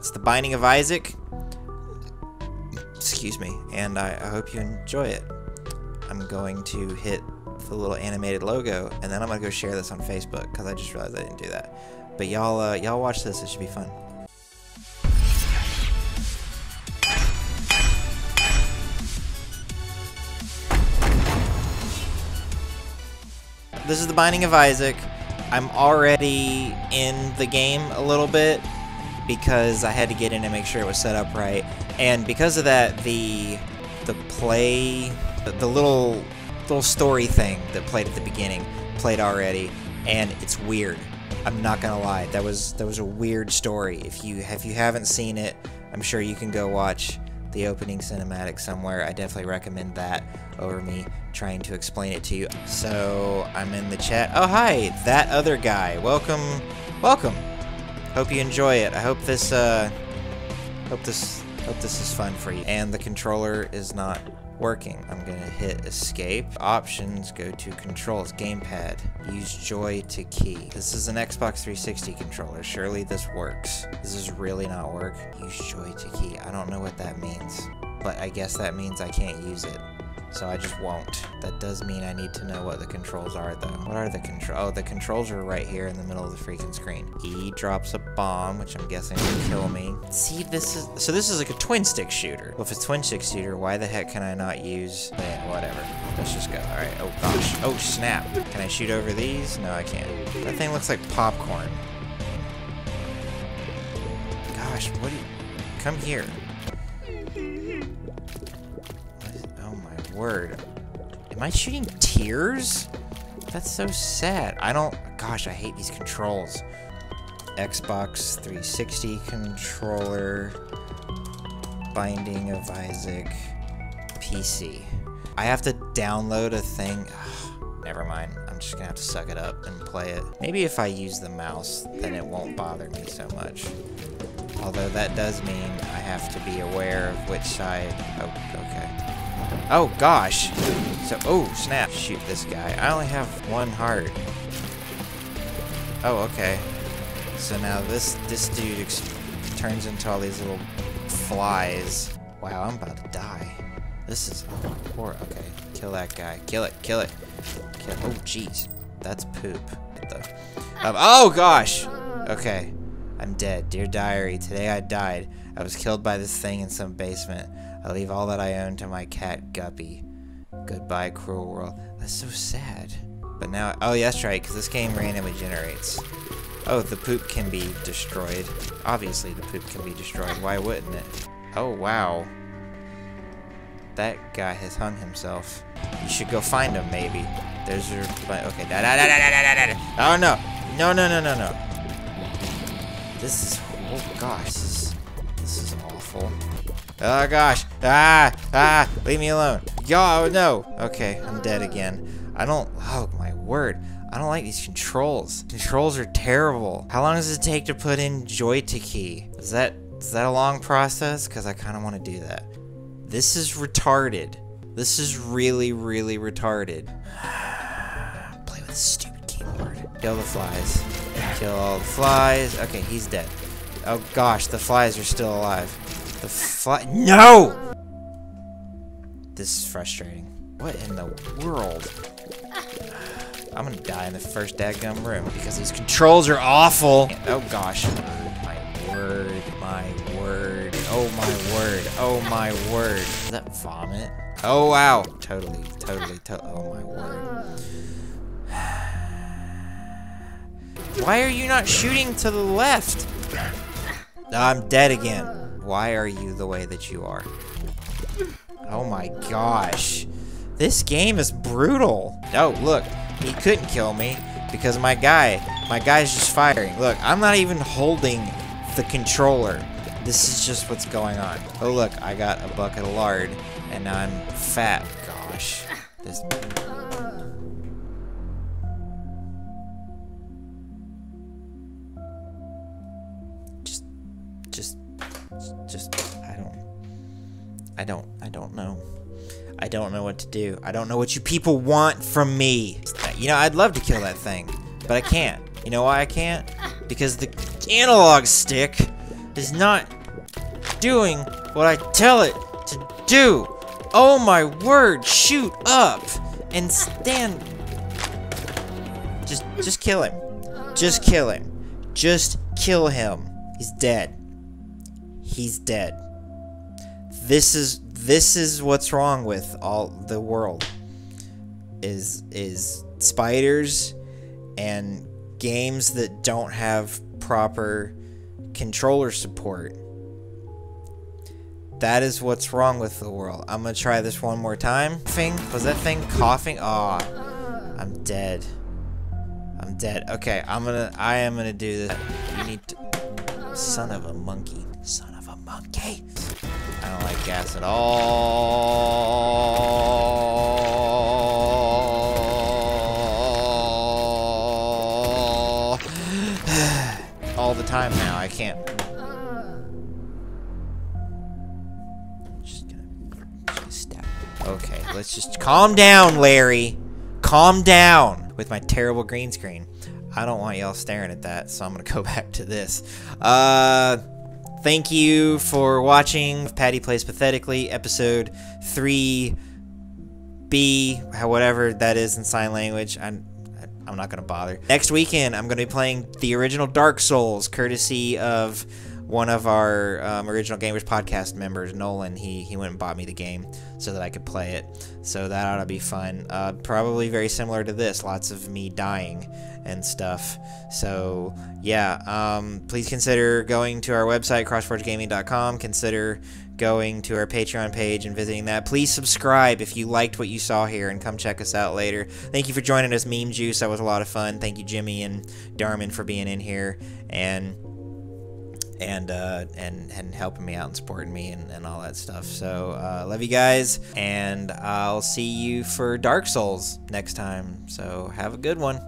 It's The Binding of Isaac. Excuse me, and I, I hope you enjoy it. I'm going to hit the little animated logo, and then I'm gonna go share this on Facebook because I just realized I didn't do that. But y'all, uh, y'all watch this. It should be fun. This is the Binding of Isaac. I'm already in the game a little bit because I had to get in and make sure it was set up right. And because of that, the the play, the, little little story thing that played at the beginning played already, and it's weird. I'm not gonna lie, that was that was a weird story. If you if you haven't seen it, I'm sure you can go watch the opening cinematic somewhere. I definitely recommend that over me trying to explain it to you. So I'm in the chat. Oh hi, that other guy. Welcome, welcome. Hope you enjoy it. I hope this uh, hope this hope this is fun for you. And the controller is not working. I'm gonna hit escape. Options, go to controls, gamepad. Use JoyToKey. This is an Xbox 360 controller. Surely this works. This is really not work. Use joy to key. I don't know what that means, but I guess that means I can't use it. So I just won't. That does mean I need to know what the controls are though. What are the control? Oh, the controls are right here in the middle of the freaking screen. E drops a bomb, which I'm guessing will kill me. See, this is, so this is like a twin stick shooter. Well, if it's twin stick shooter, why the heck can I not use, yeah, whatever. Let's just go. All right. Oh gosh. Oh snap. Can I shoot over these? No, I can't. That thing looks like popcorn. Gosh, what do you, come here. Word. Am I shooting tears? That's so sad. I don't... Gosh, I hate these controls. Xbox 360 controller. Binding of Isaac. PC. I have to download a thing... Ugh, never mind. I'm just gonna have to suck it up and play it. Maybe if I use the mouse, then it won't bother me so much. Although that does mean I have to be aware of which side... Oh, okay. Oh, gosh. So, oh, snap. Shoot this guy. I only have one heart. Oh, okay. So now this this dude turns into all these little flies. Wow, I'm about to die. This is poor. Okay, kill that guy. Kill it. Kill it. Kill. Oh, jeez. That's poop. The? Um, oh gosh. Okay. I'm dead. Dear diary, today I died. I was killed by this thing in some basement. I leave all that I own to my cat Guppy. Goodbye, cruel world. That's so sad. But now, oh yeah, that's right, because this game randomly generates. Oh, the poop can be destroyed. Obviously, the poop can be destroyed. Why wouldn't it? Oh, wow. That guy has hung himself. You should go find him, maybe. There's your... Okay. Da, da, da, da, da, da, da. Oh, no. No, no, no, no, no. This is... Oh, gosh. This is, this is awful. Oh, gosh. Ah! Ah! Leave me alone. Yo, no. Okay, I'm dead again. I don't... Oh, my word. I don't like these controls. Controls are terrible. How long does it take to put in JoyToKey? Is that is that a long process? Because I kind of want to do that. This is retarded. This is really, really retarded. Play with stupid keyboard. Kill the flies. Kill all the flies. Okay, he's dead. Oh gosh, the flies are still alive. The fly- No! This is frustrating. What in the world? I'm gonna die in the first dadgum room because these controls are awful. Oh gosh. My word, my word, oh my word, oh my word. Is that vomit? Oh wow. Totally, totally, to oh my word. Why are you not shooting to the left? I'm dead again. Why are you the way that you are? Oh my gosh. This game is brutal. Oh, look. He couldn't kill me because my guy, my guy's just firing. Look, I'm not even holding the controller. This is just what's going on. Oh look, I got a bucket of lard and now I'm fat. Gosh. This I don't I don't know. I don't know what to do. I don't know what you people want from me. You know, I'd love to kill that thing, but I can't. You know why I can't? Because the analog stick is not doing what I tell it to do. Oh my word, shoot up and stand. Just, just kill him. Just kill him. Just kill him. He's dead. He's dead. This is, this is what's wrong with all the world. Is, is spiders and games that don't have proper controller support. That is what's wrong with the world. I'm gonna try this one more time. Thing was that thing coughing? Oh, I'm dead. I'm dead. Okay, I'm gonna. I am gonna do this. You need to. Son of a monkey. Son of a monkey. I don't like gas at all. all the time now. I can't. Okay, let's just calm down, Larry. Calm down with my terrible green screen. I don't want y'all staring at that, so I'm gonna go back to this. Uh, thank you for watching Patty Plays Pathetically, episode 3B, whatever that is in sign language. I'm, I'm not gonna bother. Next weekend, I'm gonna be playing the original Dark Souls, courtesy of one of our um, original gamers podcast members nolan he he went and bought me the game so that i could play it. So that ought to be fun. Uh, probably very similar to this lots of me dying and stuff. So yeah um, please consider going to our website crossforgegaming.com consider going to our patreon page and visiting that. Please subscribe if you liked what you saw here and come check us out later. Thank you for joining us meme juice. That was a lot of fun. Thank you jimmy and darman for being in here. And and uh, and and helping me out and supporting me and, and all that stuff. So uh, love you guys, and I'll see you for Dark Souls next time. So have a good one.